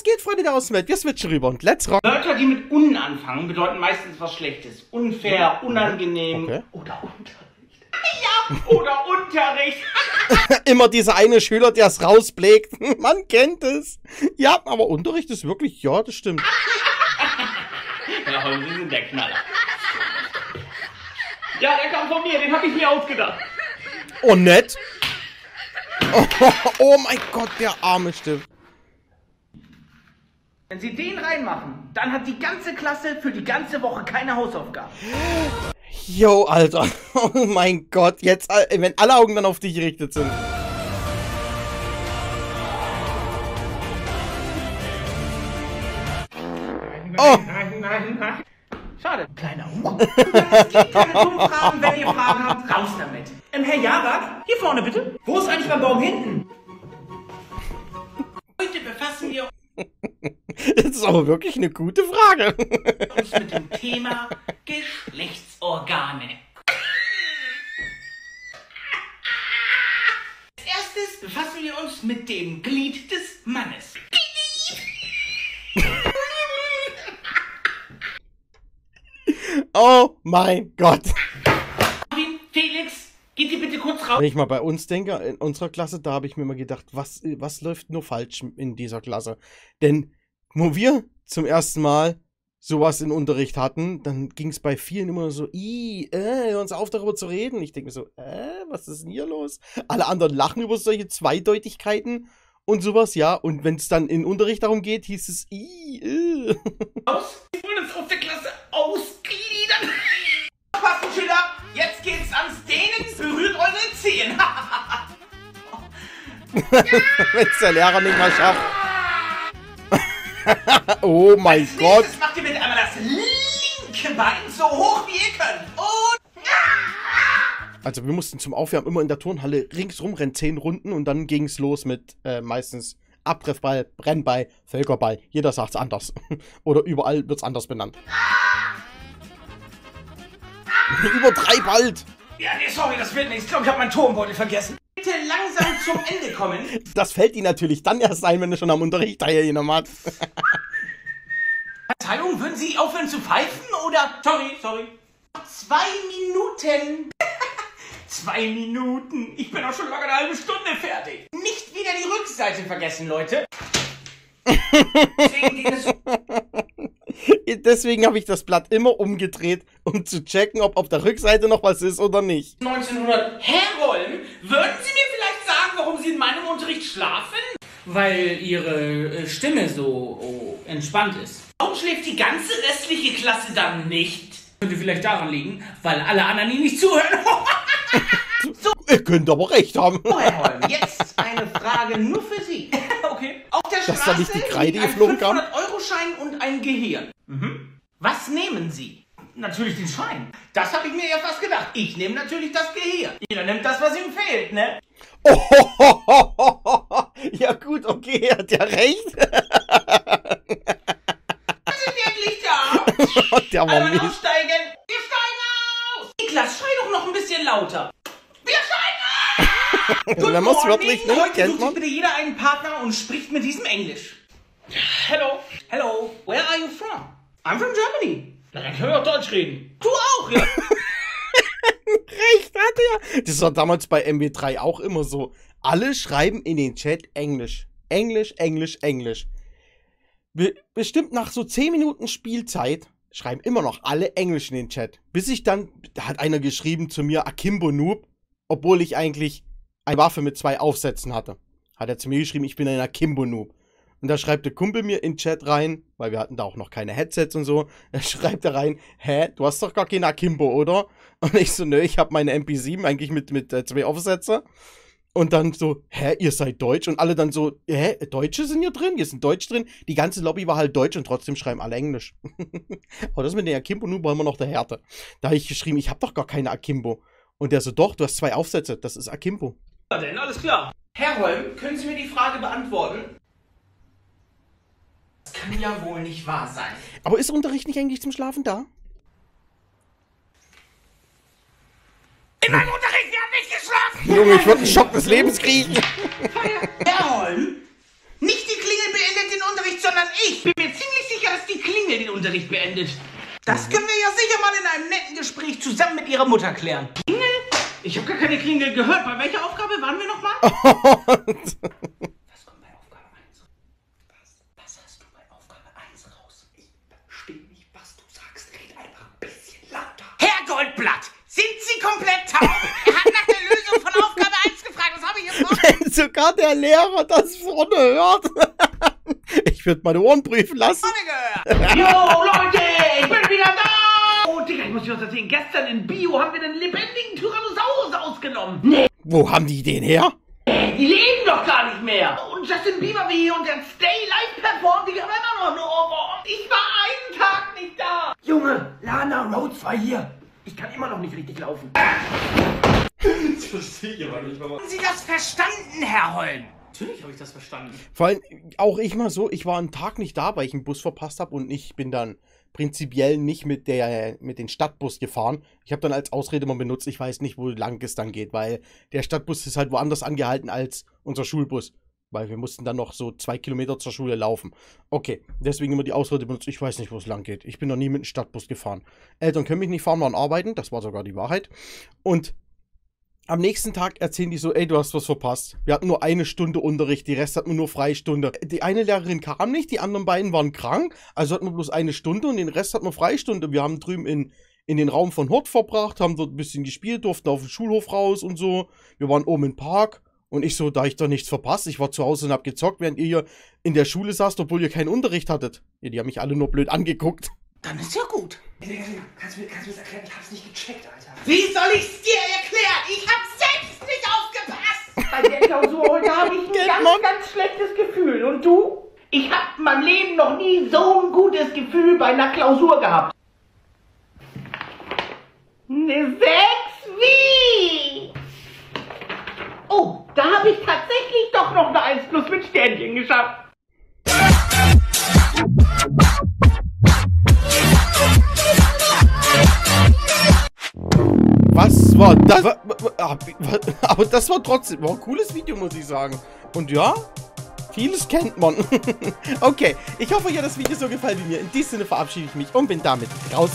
Was geht, Freunde der Außenwelt? Wir switchen rüber und let's rock. Wörter, die mit un anfangen, bedeuten meistens was Schlechtes. Unfair, unangenehm Okay. oder Unterricht. Ja, oder Unterricht. Immer dieser eine Schüler, der es rausblägt. Man kennt es. Ja, aber Unterricht ist wirklich, ja, das stimmt. Ja, Sie sind der Knaller. Ja, der kam von mir, den habe ich mir ausgedacht. Oh, nett. Oh, oh mein Gott, der arme Stift. Wenn Sie den reinmachen, dann hat die ganze Klasse für die ganze Woche keine Hausaufgaben. Yo, Alter. Oh mein Gott, jetzt, äh, wenn alle Augen dann auf dich gerichtet sind. Oh, Nein, nein, nein. Schade. Kleiner Hugo. Es gibt keine dummen Fragen, wenn ihr Fragen habt, raus damit. Ähm, Herr Jarak, hier vorne bitte. Wo ist eigentlich mein Baum hinten? das ist aber wirklich eine gute Frage. uns mit dem Thema Geschlechtsorgane. Als erstes befassen wir uns mit dem Glied des Mannes. Oh mein Gott. Marvin, Felix, geht ihr bitte kurz raus. Wenn ich mal bei uns denke, in unserer Klasse, da habe ich mir mal gedacht, was, was läuft nur falsch in dieser Klasse? Denn wo wir zum ersten Mal sowas in Unterricht hatten, dann ging es bei vielen immer so, i, äh, hör uns auf darüber zu reden. Ich denke mir so, äh, was ist denn hier los? Alle anderen lachen über solche Zweideutigkeiten und sowas, ja. Und wenn es dann in Unterricht darum geht, hieß es, i, äh. Aus. Wir wollen uns aus der Klasse ausgliedern. Passen, Schüler. Jetzt geht's ans Dehnen. Berührt eure Zehen. wenn es der Lehrer nicht mal schafft. oh mein Gott. Nächstes macht ihr bitte einmal das linke Bein so hoch wie ihr könnt. Und Also wir mussten zum Aufwärmen immer in der Turnhalle ringsrum rennen, zehn Runden und dann ging's los mit äh, meistens Abtreffball, Brennball, Völkerball. Jeder sagt's anders. Oder überall wird's anders benannt. Über drei bald. ja, nee, sorry, das wird nichts. Ich glaube, ich habe meinen Turmbeutel vergessen. Bitte langsam zum Ende kommen. Das fällt ihnen natürlich dann erst ein, wenn du schon am Unterricht teilgenommen hast. Verzeihung, würden Sie aufhören zu pfeifen oder? Sorry, sorry. Zwei Minuten. Zwei Minuten. Ich bin auch schon locker eine halbe Stunde fertig. Nicht wieder die Rückseite vergessen, Leute. Deswegen ging es Deswegen habe ich das Blatt immer umgedreht, um zu checken, ob auf der Rückseite noch was ist oder nicht. 1900. Herr Rollen, würden Sie mir vielleicht sagen, warum Sie in meinem Unterricht schlafen? Weil ihre äh, Stimme so oh, entspannt ist. Warum schläft die ganze restliche Klasse dann nicht? Könnte vielleicht daran liegen, weil alle anderen ihnen nicht zuhören. Ihr könnt aber recht haben. Oh, Herr Holm, jetzt eine Frage nur für Sie. Okay. Auf der Dass Straße da nicht die Kreide ein geflogen kam? 500-Euro-Schein und ein Gehirn. Mhm. Was nehmen Sie? Natürlich den Schein. Das habe ich mir ja fast gedacht. Ich nehme natürlich das Gehirn. Jeder nimmt das, was ihm fehlt, ne? Oh, ja gut, okay, er hat ja recht. Sind wir endlich da? Der war mies. aussteigen. Wir steigen aus. Niklas, schrei doch noch ein bisschen lauter. Wir steigen aus. Wenn man es wörtlich nimmt, Heute kennt man. bitte jeder einen Partner und spricht mit diesem Englisch. Hello. Hello. Where are you from? I'm from Germany. Na, dann können wir auch Deutsch reden. Du auch, ja. Recht hat er. Das war damals bei MB3 auch immer so. Alle schreiben in den Chat Englisch. Englisch, Englisch, Englisch. Be bestimmt nach so 10 Minuten Spielzeit schreiben immer noch alle Englisch in den Chat. Bis ich dann, da hat einer geschrieben zu mir Akimbo Noob, obwohl ich eigentlich eine Waffe mit zwei Aufsätzen hatte. Hat er zu mir geschrieben, ich bin ein Akimbo Noob. Und da schreibt der Kumpel mir in den Chat rein, weil wir hatten da auch noch keine Headsets und so. Er schreibt da rein, hä, du hast doch gar kein Akimbo, oder? Und ich so, nö, ich habe meine MP7 eigentlich mit, mit äh, zwei Aufsätze. Und dann so, hä, ihr seid Deutsch? Und alle dann so, hä, Deutsche sind hier drin? Hier sind Deutsch drin? Die ganze Lobby war halt Deutsch und trotzdem schreiben alle Englisch. Aber das mit den Akimbo, nun wollen wir noch der Härte. Da habe ich geschrieben, ich habe doch gar keine Akimbo. Und der so, doch, du hast zwei Aufsätze, das ist Akimbo. Na denn, alles klar. Herr Holm, können Sie mir die Frage beantworten? Das kann ja wohl nicht wahr sein. Aber ist Unterricht nicht eigentlich zum Schlafen da? In meinem Unterricht, wir haben nicht geschlafen! Junge, ich würde einen Schock des Lebens kriegen. Herr Holm, nicht die Klingel beendet den Unterricht, sondern sondern ich. Bin mir ziemlich sicher, dass die Klingel den Unterricht beendet. Das können wir ja sicher mal in einem netten Gespräch zusammen mit ihrer Mutter klären. Klingel? Ich habe gar keine Klingel gehört. Bei welcher Aufgabe waren wir nochmal? Was kommt bei Aufgabe 1? Was? Was hast du bei Aufgabe 1 raus? Ich verstehe nicht, was du sagst. Red einfach ein bisschen lauter. Herr Goldblatt, sind Sie komplett taub? er hat nach der Lösung von Aufgabe 1 gefragt. Was habe ich jetzt noch? Wenn sogar der Lehrer das vorne hört. ich würde meine Ohren prüfen lassen. Yo, Leute, ich bin wieder da. Oh, Digga, ich muss dir was erzählen. Gestern in Bio haben wir einen lebendigen Tyrannosaurus ausgenommen. Nee, Wo haben die den her? die leben doch gar nicht mehr. Und Justin Bieber wie hier und der Stay Live performt, die haben immer noch eine Ohrwurm. Ich war einen Tag nicht da. Junge, Lana Rhodes war hier. Ich kann immer noch nicht richtig laufen. Das verstehe ich aber nicht, Mama. Haben Sie das verstanden, Herr Holm? Natürlich habe ich das verstanden. Vor allem auch ich mal so, ich war einen Tag nicht da, weil ich einen Bus verpasst habe und ich bin dann prinzipiell nicht mit der mit den Stadtbus gefahren. Ich habe dann als Ausrede mal benutzt, ich weiß nicht, wo lang es dann geht, weil der Stadtbus ist halt woanders angehalten als unser Schulbus. Weil wir mussten dann noch so zwei Kilometer zur Schule laufen. Okay, deswegen immer die Ausrede benutzt, ich weiß nicht, wo es lang geht. Ich bin noch nie mit einem Stadtbus gefahren. Eltern können mich nicht fahren, waren arbeiten, das war sogar die Wahrheit. Und am nächsten Tag erzählen die so, ey, du hast was verpasst. Wir hatten nur eine Stunde Unterricht, die Rest hatten wir nur Freistunde. Die eine Lehrerin kam nicht, die anderen beiden waren krank, also hatten wir bloß eine Stunde und den Rest hatten wir Freistunde. Wir haben drüben in, in den Raum von Hort verbracht, haben dort ein bisschen gespielt, durften auf den Schulhof raus und so. Wir waren oben im Park und ich so, da ich doch nichts verpasst, ich war zu Hause und hab gezockt, während ihr hier in der Schule saßt, obwohl ihr keinen Unterricht hattet. Ja, die haben mich alle nur blöd angeguckt. Dann ist ja gut. Kannst du mir kannst du mir das erklären? Ich hab's nicht gecheckt, Alter. Wie soll ich's dir erklären? Ich hab selbst nicht aufgepasst. Bei der Klausur heute habe ich ein Geht ganz, ganz schlechtes Gefühl. Und du? Ich hab in meinem Leben noch nie so ein gutes Gefühl bei einer Klausur gehabt. Eine Sechs wie? Oh, da habe ich tatsächlich doch noch eine 1 plus mit Sternchen geschafft. War das? Aber das war trotzdem war ein cooles Video, muss ich sagen. Und ja, vieles kennt man. okay, ich hoffe, euch hat das Video so gefallen wie mir. In diesem Sinne verabschiede ich mich und bin damit raus.